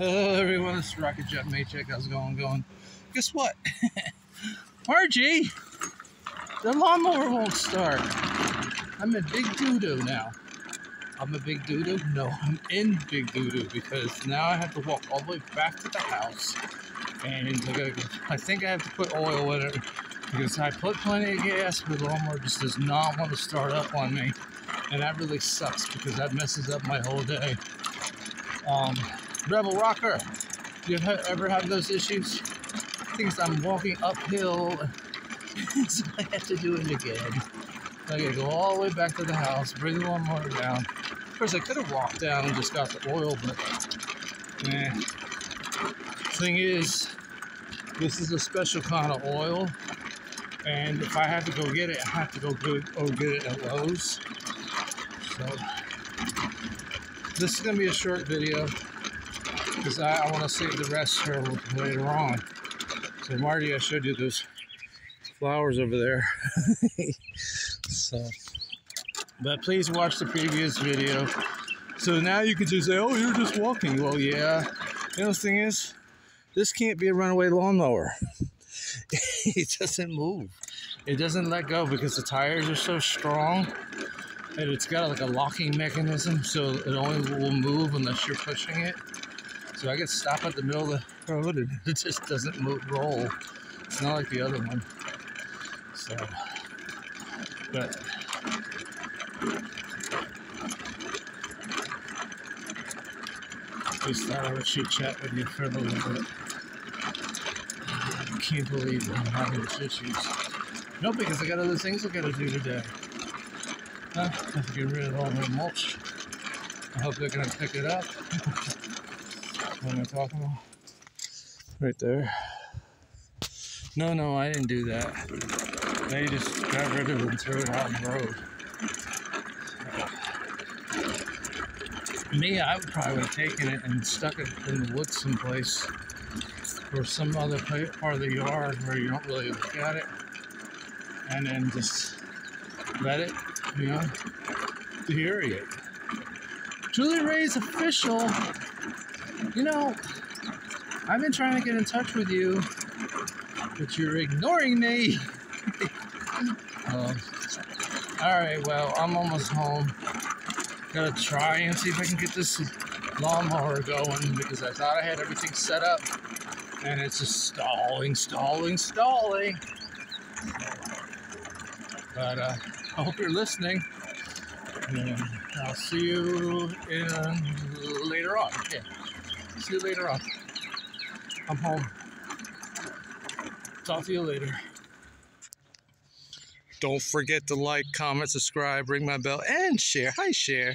Hello everyone, it's Rocket Jeff Matejek. How's it going? Going. Guess what? Margie, the lawnmower won't start. I'm a big doo-doo now. I'm a big doo-doo? No, I'm in big doo-doo because now I have to walk all the way back to the house and I, I think I have to put oil in it because I put plenty of gas, but the lawnmower just does not want to start up on me. And that really sucks because that messes up my whole day. Um, Rebel Rocker, do you ever have those issues? Things I'm walking uphill, so I have to do it again. I gotta go all the way back to the house, bring the lawnmower down. Of course, I could have walked down and just got the oil, but eh. Thing is, this is a special kind of oil, and if I have to go get it, I have to go, go, go get it at Lowe's. So, this is gonna be a short video because I, I want to save the rest for later on. So Marty, I showed you those flowers over there. so, but please watch the previous video. So now you can just say, oh, you're just walking. Well, yeah. You know the thing is, this can't be a runaway lawnmower. it doesn't move. It doesn't let go because the tires are so strong and it's got like a locking mechanism so it only will move unless you're pushing it. So I get stopped at the middle of the road and it just doesn't move, roll. It's not like the other one. So, but just thought I would chit chat with you for a little bit. I can't believe I'm having these issues. No, because I got other things I gotta do today. Huh? I have to get rid of all the mulch. I hope they're gonna pick it up. What am I talking about? Right there. No, no, I didn't do that. They just got rid of it and threw it out on the road. Me, I would probably have taken it and stuck it in the woods someplace or some other part of the yard where you don't really look at it and then just let it, you know, deteriorate. Julie Ray's official you know, I've been trying to get in touch with you, but you're ignoring me. um, all right, well, I'm almost home. Gotta try and see if I can get this lawnmower going because I thought I had everything set up and it's just stalling, stalling, stalling. But uh, I hope you're listening. And I'll see you in later on. See you later on. I'm home. Talk to you later. Don't forget to like, comment, subscribe, ring my bell, and share. Hi, share.